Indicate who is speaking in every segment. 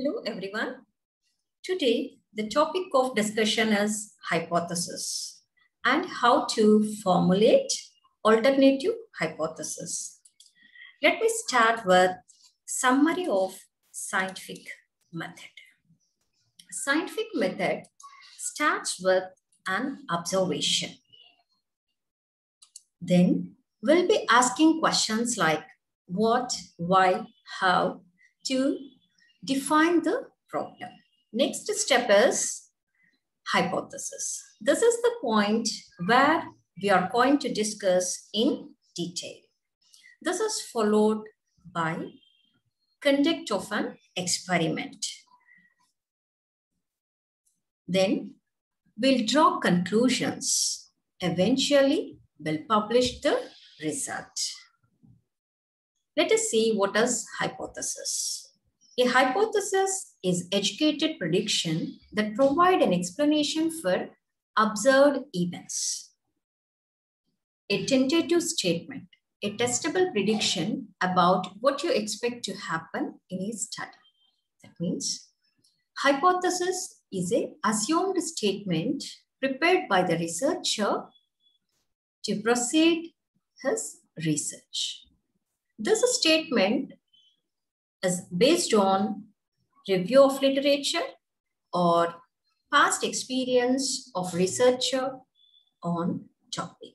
Speaker 1: Hello, everyone. Today, the topic of discussion is hypothesis and how to formulate alternative hypothesis. Let me start with summary of scientific method. Scientific method starts with an observation. Then we'll be asking questions like what, why, how to define the problem. Next step is hypothesis. This is the point where we are going to discuss in detail. This is followed by conduct of an experiment. Then we'll draw conclusions. Eventually, we'll publish the result. Let us see what is hypothesis. A hypothesis is educated prediction that provide an explanation for observed events. A tentative statement, a testable prediction about what you expect to happen in a study. That means hypothesis is a assumed statement prepared by the researcher to proceed his research. This statement is based on review of literature or past experience of researcher on topic.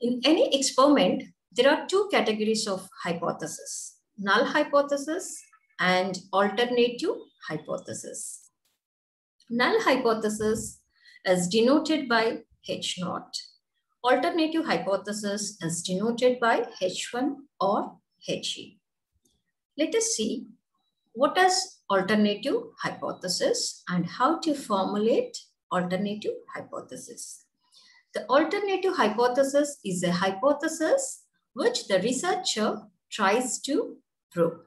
Speaker 1: In any experiment, there are two categories of hypothesis, null hypothesis and alternative hypothesis. Null hypothesis is denoted by H naught. Alternative hypothesis is denoted by H1 or HE. Let us see what is alternative hypothesis and how to formulate alternative hypothesis. The alternative hypothesis is a hypothesis which the researcher tries to prove.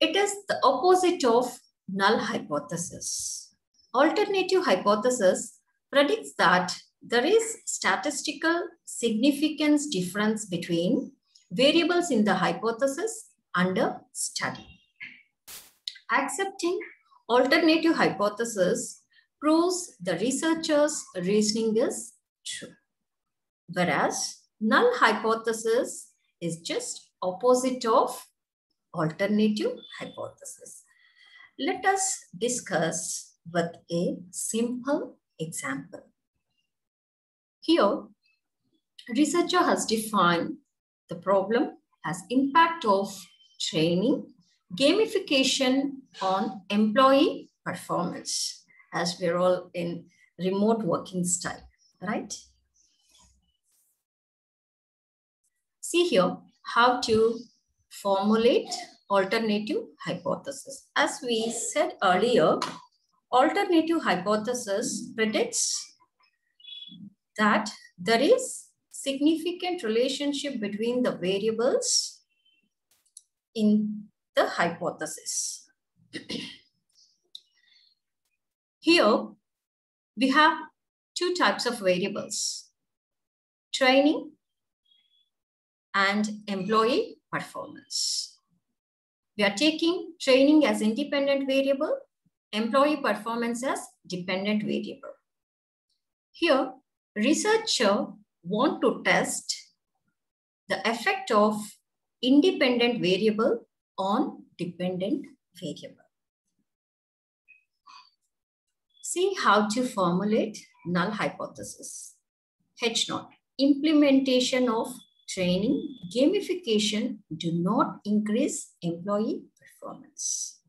Speaker 1: It is the opposite of null hypothesis. Alternative hypothesis predicts that there is statistical significance difference between variables in the hypothesis under study. Accepting alternative hypothesis proves the researcher's reasoning is true. Whereas null hypothesis is just opposite of alternative hypothesis. Let us discuss with a simple example. Here, researcher has defined the problem has impact of training, gamification on employee performance as we're all in remote working style, right? See here how to formulate alternative hypothesis. As we said earlier, alternative hypothesis predicts that there is significant relationship between the variables in the hypothesis. Here, we have two types of variables, training and employee performance. We are taking training as independent variable, employee performance as dependent variable. Here, researcher want to test the effect of independent variable on dependent variable. See how to formulate null hypothesis. H naught, implementation of training, gamification do not increase employee performance.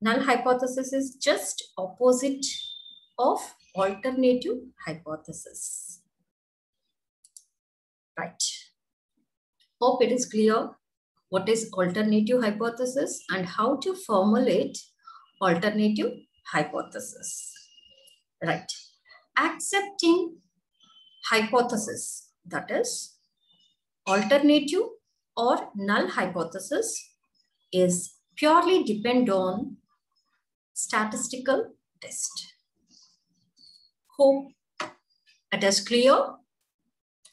Speaker 1: Null hypothesis is just opposite of alternative hypothesis. Right. Hope it is clear what is alternative hypothesis and how to formulate alternative hypothesis. Right. Accepting hypothesis, that is alternative or null hypothesis is purely depend on statistical test. Hope it is clear